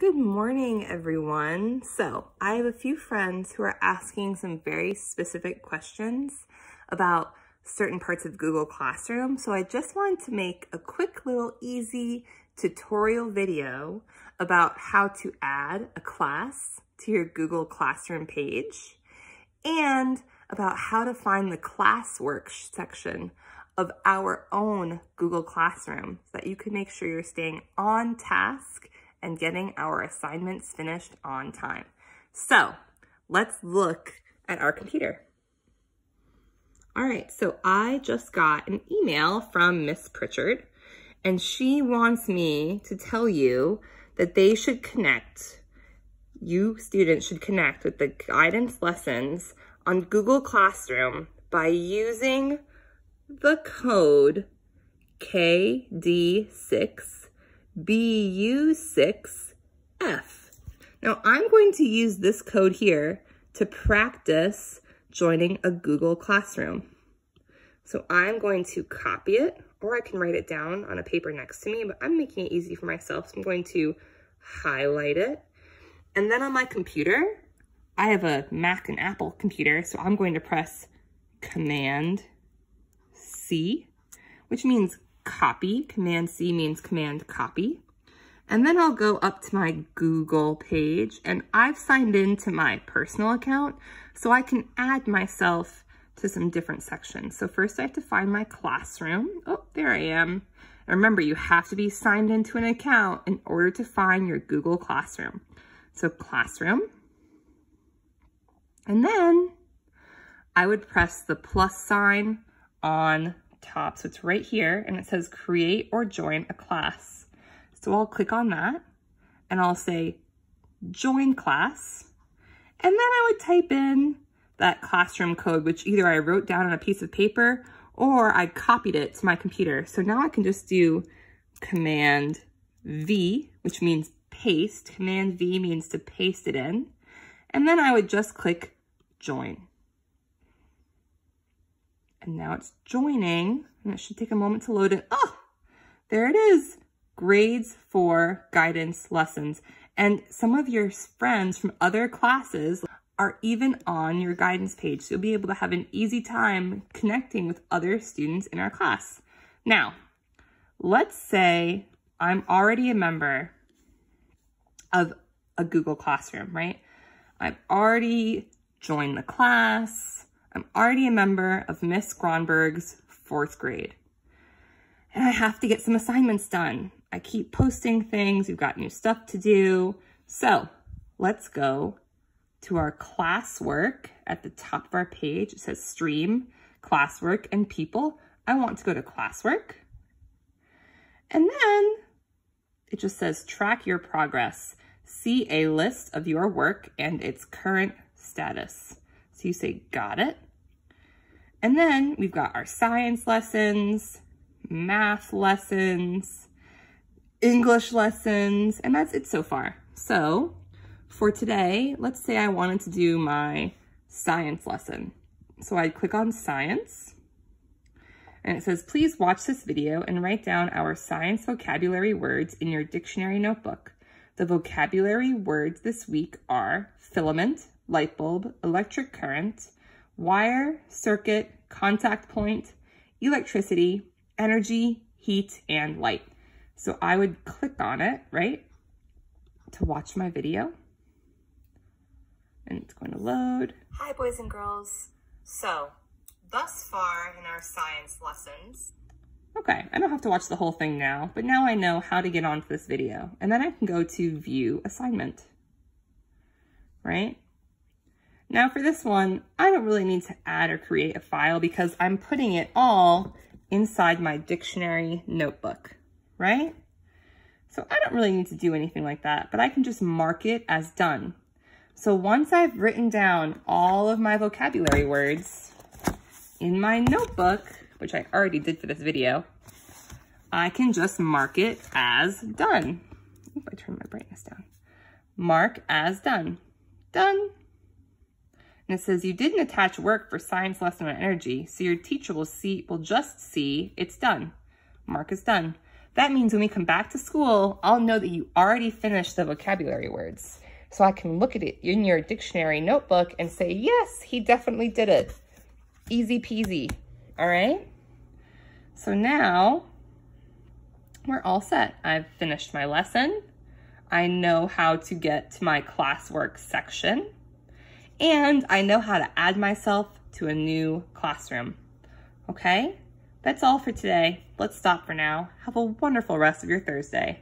Good morning, everyone. So I have a few friends who are asking some very specific questions about certain parts of Google Classroom. So I just wanted to make a quick little easy tutorial video about how to add a class to your Google Classroom page and about how to find the classwork section of our own Google Classroom so that you can make sure you're staying on task and getting our assignments finished on time. So let's look at our computer. All right, so I just got an email from Miss Pritchard and she wants me to tell you that they should connect, you students should connect with the guidance lessons on Google Classroom by using the code KD6 BU6F. Now I'm going to use this code here to practice joining a Google Classroom. So I'm going to copy it, or I can write it down on a paper next to me, but I'm making it easy for myself. So I'm going to highlight it. And then on my computer, I have a Mac and Apple computer, so I'm going to press Command C, which means copy. Command C means command copy. And then I'll go up to my Google page and I've signed into my personal account so I can add myself to some different sections. So first I have to find my classroom. Oh, there I am. And remember, you have to be signed into an account in order to find your Google Classroom. So classroom. And then I would press the plus sign on top. So it's right here and it says create or join a class. So I'll click on that and I'll say join class. And then I would type in that classroom code, which either I wrote down on a piece of paper or I copied it to my computer. So now I can just do command V, which means paste. Command V means to paste it in. And then I would just click join. And now it's joining, and it should take a moment to load it. Oh, there it is. Grades for guidance lessons. And some of your friends from other classes are even on your guidance page. So you'll be able to have an easy time connecting with other students in our class. Now, let's say I'm already a member of a Google Classroom, right? I've already joined the class. I'm already a member of Miss Gronberg's fourth grade. And I have to get some assignments done. I keep posting things. We've got new stuff to do. So let's go to our classwork at the top of our page. It says stream, classwork, and people. I want to go to classwork. And then it just says track your progress. See a list of your work and its current status. So you say, got it. And then we've got our science lessons, math lessons, English lessons, and that's it so far. So for today, let's say I wanted to do my science lesson. So I'd click on science and it says, please watch this video and write down our science vocabulary words in your dictionary notebook. The vocabulary words this week are filament, light bulb, electric current, wire, circuit, contact point, electricity, energy, heat, and light. So I would click on it, right, to watch my video. And it's going to load. Hi, boys and girls. So, thus far in our science lessons, Okay, I don't have to watch the whole thing now, but now I know how to get onto this video. And then I can go to view assignment, right? Now for this one, I don't really need to add or create a file because I'm putting it all inside my dictionary notebook, right? So I don't really need to do anything like that, but I can just mark it as done. So once I've written down all of my vocabulary words in my notebook, which I already did for this video, I can just mark it as done. If I turn my brightness down. Mark as done. Done. And it says you didn't attach work for science lesson on energy, so your teacher will see will just see it's done. Mark is done. That means when we come back to school, I'll know that you already finished the vocabulary words. So I can look at it in your dictionary notebook and say, yes, he definitely did it. Easy peasy, all right? So now we're all set. I've finished my lesson. I know how to get to my classwork section. And I know how to add myself to a new classroom. Okay? That's all for today. Let's stop for now. Have a wonderful rest of your Thursday.